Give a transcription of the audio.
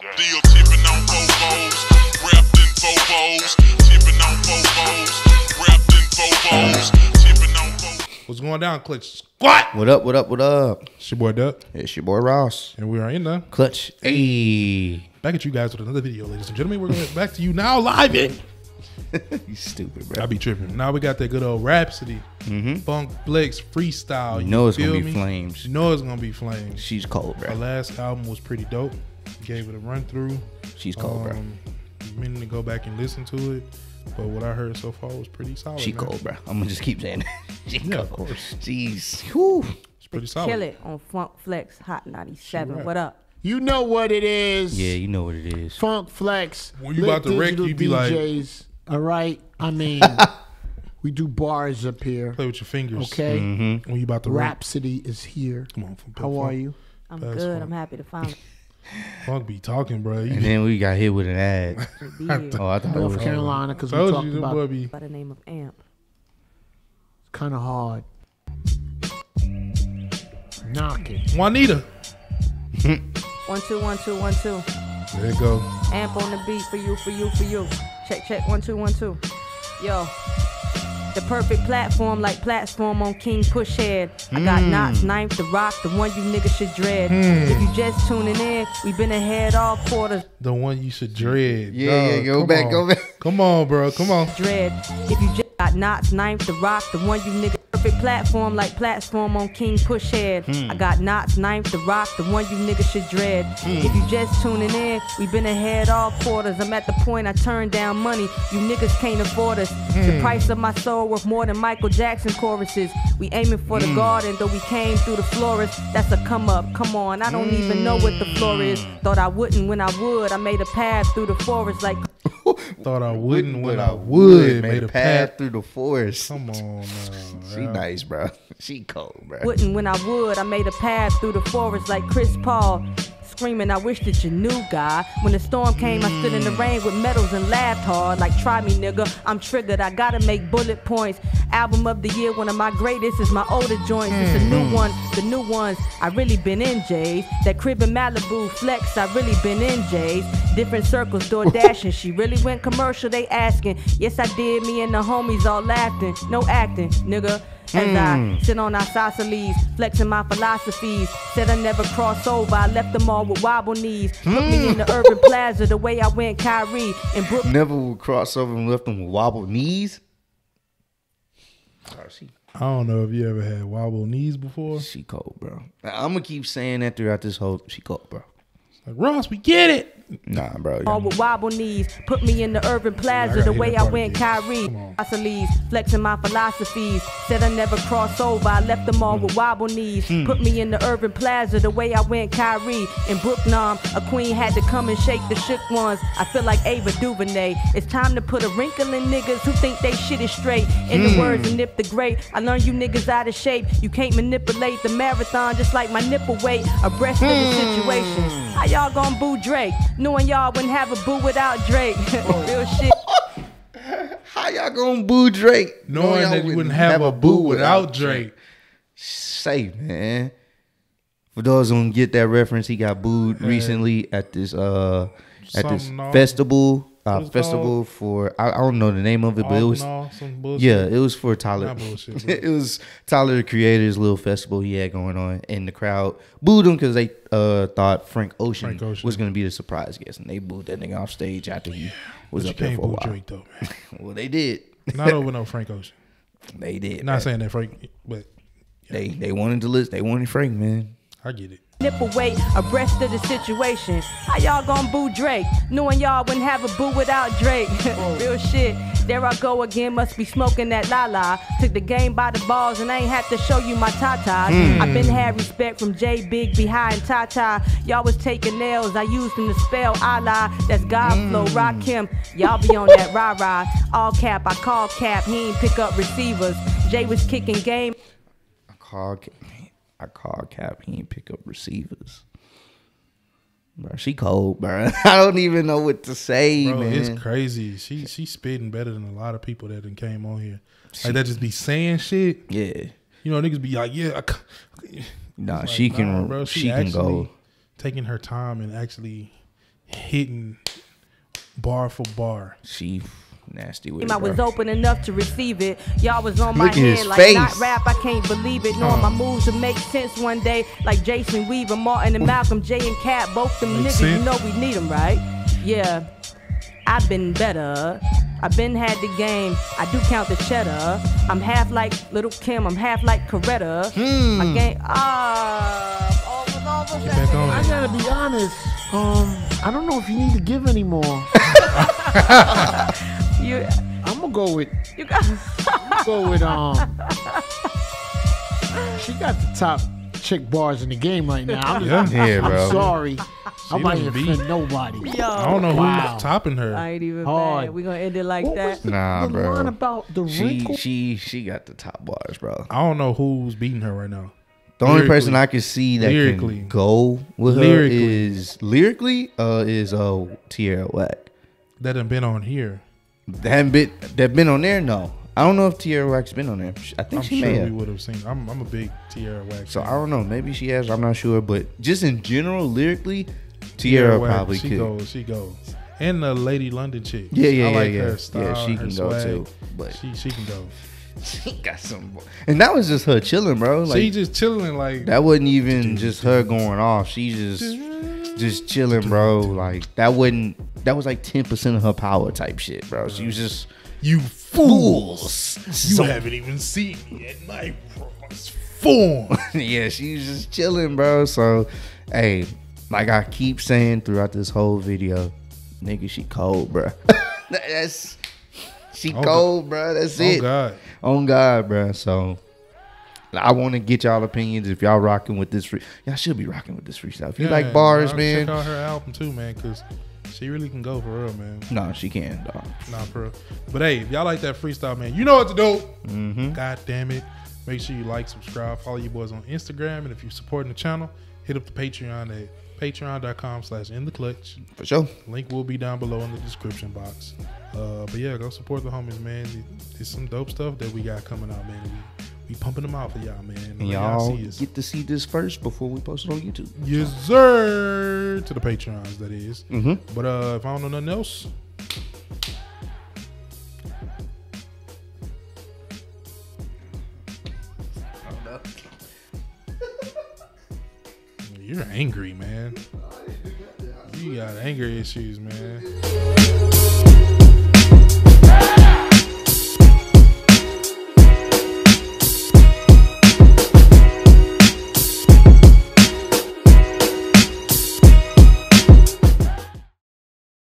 Still tipping on Bobos, wrapped in Bobos, tipping on Bobos, wrapped in Bobos, tipping on Bobos. What's going down, Clutch Squad? What up? What up? What up? It's your boy Dub, It's your boy Ross. and we are in the Clutch. Hey. back at you guys with another video, ladies and gentlemen. We're going back to you now live in. You stupid, bro. I be tripping. Now we got that good old Rapsody, mm-hmm. Funk Flex freestyle. You know it's gonna be me? flames. You know it's gonna be flames. She's cold, Our bro. last album was pretty dope. Gave it a run through. She's cold, bro. Um, meaning to go back and listen to it, but what I heard so far was pretty solid. She man. cold, bro. I'm gonna just keep saying that. she Yeah, cold. of course. She's whew. It's pretty solid. Kill it on Funk Flex Hot 97. right. What up? You know what it is. Yeah, you know what it is. Funk Flex. When you lit about to wreck, you be like- All right. I mean, we do bars up here. Play with your fingers. Okay. Mm-hmm. When you about to rap. Rapsody is here. Come on. Funk, How are you? I'm That's good. funk. I'm happy to find Funk be talking, bro. You And then we got hit with an ad. you be here Oh, I thought it North was. Carolina, because we talked you, about boy be. by the name of Amp. It's kind of hard. Knock it. Juanita. One, two, one, two, one, two. There you go. Amp on the beat for you, for you, for you. Check, check, one, two, one, two. Yo. The perfect platform, like platform on King Pushhead. I got Hmm. Knots, Ninth, The Rock, the one you niggas should dread. If you just tuning in, we been ahead all quarters. The one you should dread. Yeah, yeah, go back, on. go back. Come on, bro. Come on. dread. If you just got knots, ninth, the rock, the one you niggas perfect platform like platform on King Pushhead. Hmm. I got knots, ninth, the rock, the one you niggas should dread. Hmm. If you just tuning in, we been ahead all quarters. I'm at the point I turn down money. You niggas can't afford us. The hmm. price of my soul worth more than Michael Jackson choruses. We aiming for the garden, though we came through the florist. That's a come up. Come on, I don't even know what the floor is. Thought I wouldn't when I would. I made a path through the forest like Thought I wouldn't when I would. Made a path. through the forest. Come on, She man. nice, bro. She cold, bro. wouldn't when I would. I made a path through the forest like Chris Paul. Screaming, I wish that you knew, God. When the storm came, I stood in the rain with medals and laughed hard. Like, try me, nigga. I'm triggered. I gotta make bullet points. Album of the year, one of my greatest is my older joints. It's a new mm-hmm. one. The new ones, I really been in J's. That crib in Malibu, flex, I really been in J's. Different circles, door dashing. She really went commercial, they asking. Yes, I did. Me and the homies all laughing. No acting, nigga. As I sit on our Siciles, flexing my philosophies. Said I never cross over, I left them all with wobble knees. Put me mm. in the urban plaza the way I went Kyrie in Brooklyn. Never would cross over and left them with wobble knees. I don't know if you ever had wobble knees before. she cold, bro. I'm gonna keep saying that throughout this whole. She cold, bro. Like Ross, we get it. Nah, bro. All with wobble knees. Put me in the urban plaza gotta the way I went again. Kyrie. Come on. Siciles, flexing my philosophies. Said I never cross over, I left them all with wobble knees. Put me in the urban plaza the way I went Kyrie. In Brooklyn, a queen had to come and shake the shook ones. I feel like Ava DuVernay. It's time to put a wrinkle in niggas who think they shit is straight. In the words of Nip the Great, I learned you niggas out of shape. You can't manipulate the marathon just like my nipple weight. Abreast of the situation. How y'all gonna boo Drake? Knowing y'all wouldn't have a boo without Drake. Real shit. How y'all gonna boo Drake? Knowing y'all that you wouldn't have a boo without Drake. Safe man. For those who don't get that reference, he got booed recently at this uh at this Something off. festival. Uh, festival called? for I, I don't know the name of it, but it was all, yeah, it was for Tyler. Bullshit, it was Tyler the Creator's little festival he had going on, and the crowd booed him because they uh thought Frank Ocean, Frank Ocean. was going to be the surprise guest, and they booed that nigga off stage after he was up there for a while. Drake though, man. Well, they did. Not over no Frank Ocean. They did. Not man. saying that Frank, but They they wanted to list. They wanted Frank, man. I get it. Nip away, abreast of the situation. How y'all gonna boo Drake? Knowing y'all wouldn't have a boo without Drake. Real shit. There I go again, must be smoking that la la. Took the game by the balls and I ain't have to show you my tatas. Hmm. I've been had respect from J Big, behind Tata. Y'all was taking nails, I used them to spell Allah. That's God hmm. flow, rock him. Y'all be on that rah rah. All cap, I call cap, he ain't pick up receivers. Jay was kicking game. I call I call Cap. He ain't pick up receivers. Bro, she cold, bro. I don't even know what to say, Bro, man. it's crazy. She she spitting better than a lot of people that came on here. Like that just be saying shit. yeah. You know, niggas be like, yeah, Nah, Like, she can nah, bro, she, can go. taking her time and actually hitting bar for bar. She nasty with it. I was bro. open enough to receive it. Y'all was on my Look at his hand like face. not rap. I can't believe it. Knowing Oh. my moves would make sense one day. Like Jason Weaver, Martin and Malcolm, J and Cat, both them Makes niggas. You sense. know we need them, right? Yeah. I've been better. I've been had the game. I do count the cheddar. I'm half like Lil Kim. I'm half like Coretta. Hmm. My game. Ah. over and over Get back on I gotta be honest. Um, I don't know if you need to give anymore. You. I'm gonna go with You got. go with um. She got the top chick bars in the game right now. I'm, Yeah. Yeah, I'm bro. sorry. I'm not done even beat- offend nobody. Yo. I don't know Wow. who's topping her. I ain't even Hard. mad. We gonna end it like What that. was the, Nah, the bro. line about the She wrinkle? she she got the top bars, bro. I don't know who's beating her right now. The only person I can see that Lyrically. can go with her Lyrically. is lyrically uh is uh Tierra Whack. That done been on here. That haven't been that been on there. No, I don't know if Tierra Whack's been on there. I think I'm she sure may we have. would have seen. I'm, I'm a big Tierra Whack's. So fan. I don't know. Maybe she has. I'm not sure. But just in general, lyrically, Tierra Whack's, probably she could. goes. She goes. And the Lady London chick. Yeah, yeah, I yeah, like yeah. her style. Yeah, she her can go swag. too, but- she she can go. She got some. And that was just her chilling, bro. Like she just chilling like that wasn't even just her going off. She just just chilling, bro. Like that wasn't. That was like ten percent of her power type shit, bro. She was just you fools. You So- haven't even seen me at my rawest form. yeah, she's just chilling, bro. So, hey, like I keep saying throughout this whole video, nigga, she cold, bro. That's she Oh, cold, bro. That's oh it. God. On God, bro. So. I want to get y'all opinions if y'all rocking with this free. Y'all should be rocking with this freestyle. If you Yeah, like bars, man. Check out her album too, man, because she really can go for real, man. No, she can, dog. Nah, for real. But hey, if y'all like that freestyle, man, you know what to do. Mm-hmm. God damn it. Make sure you like, subscribe, follow you boys on Instagram. And if you're supporting the channel, hit up the Patreon at patreon.com slash in the clutch. For sure. Link will be down below in the description box. Uh, but yeah, go support the homies, man. It's some dope stuff that we got coming out, man. We, pumping them out for y'all, man. And Let y'all see get to see this first before we post it on YouTube. Yes, sir. To the patrons, that is. Mm-hmm. But uh, if I don't know nothing else, you're angry, man. You got anger issues, man.